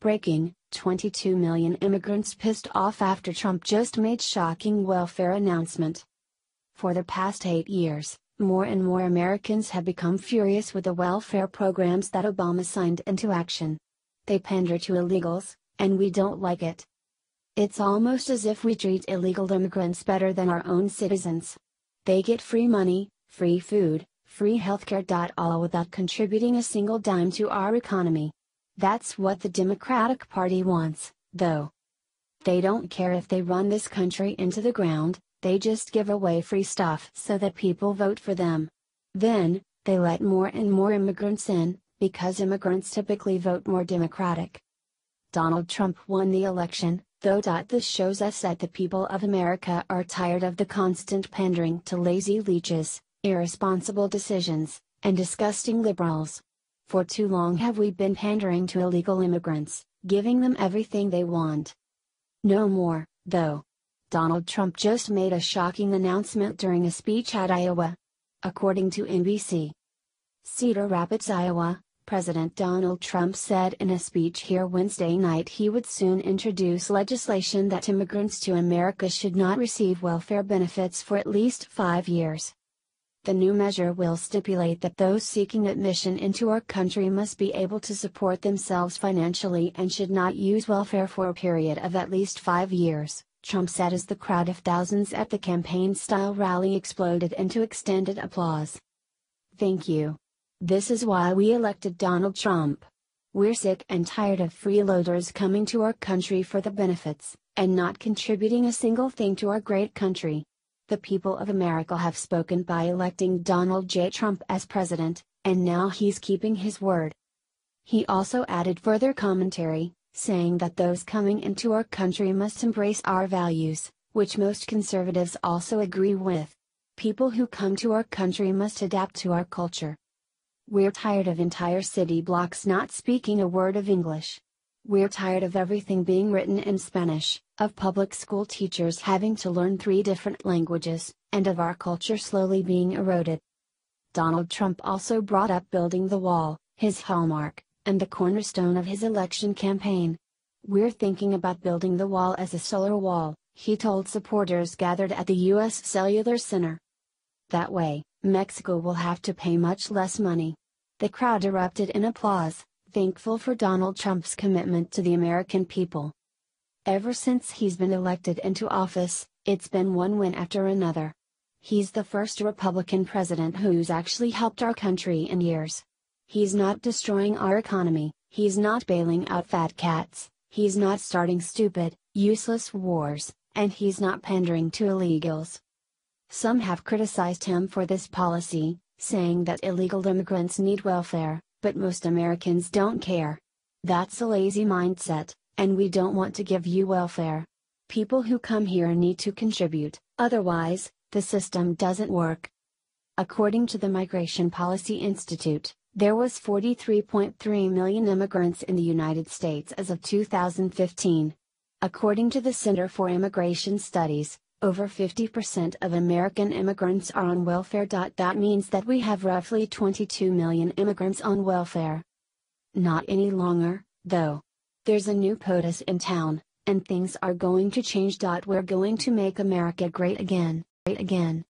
Breaking 22 million immigrants pissed off after Trump just made shocking welfare announcement. For the past eight years, more and more Americans have become furious with the welfare programs that Obama signed into action. They pander to illegals, and we don't like it. It's almost as if we treat illegal immigrants better than our own citizens. They get free money, free food, free healthcare. All without contributing a single dime to our economy. That's what the Democratic Party wants, though. They don't care if they run this country into the ground, they just give away free stuff so that people vote for them. Then, they let more and more immigrants in, because immigrants typically vote more Democratic. Donald Trump won the election, though. This shows us that the people of America are tired of the constant pandering to lazy leeches, irresponsible decisions, and disgusting liberals. For too long have we been pandering to illegal immigrants, giving them everything they want. No more, though. Donald Trump just made a shocking announcement during a speech at Iowa. According to NBC Cedar Rapids, Iowa, President Donald Trump said in a speech here Wednesday night he would soon introduce legislation that immigrants to America should not receive welfare benefits for at least five years. The new measure will stipulate that those seeking admission into our country must be able to support themselves financially and should not use welfare for a period of at least five years, Trump said as the crowd of thousands at the campaign style rally exploded into extended applause. Thank you. This is why we elected Donald Trump. We're sick and tired of freeloaders coming to our country for the benefits, and not contributing a single thing to our great country. The people of America have spoken by electing Donald J. Trump as president, and now he's keeping his word. He also added further commentary, saying that those coming into our country must embrace our values, which most conservatives also agree with. People who come to our country must adapt to our culture. We're tired of entire city blocks not speaking a word of English. We're tired of everything being written in Spanish, of public school teachers having to learn three different languages, and of our culture slowly being eroded. Donald Trump also brought up building the wall, his hallmark, and the cornerstone of his election campaign. We're thinking about building the wall as a solar wall, he told supporters gathered at the U.S. Cellular Center. That way, Mexico will have to pay much less money. The crowd erupted in applause thankful for Donald Trump's commitment to the American people. Ever since he's been elected into office, it's been one win after another. He's the first Republican president who's actually helped our country in years. He's not destroying our economy, he's not bailing out fat cats, he's not starting stupid, useless wars, and he's not pandering to illegals. Some have criticized him for this policy, saying that illegal immigrants need welfare, but most Americans don't care. That's a lazy mindset, and we don't want to give you welfare. People who come here need to contribute, otherwise, the system doesn't work. According to the Migration Policy Institute, there was 43.3 million immigrants in the United States as of 2015. According to the Center for Immigration Studies, over 50% of American immigrants are on welfare. That means that we have roughly 22 million immigrants on welfare. Not any longer, though. There's a new POTUS in town, and things are going to change. We're going to make America great again, great again.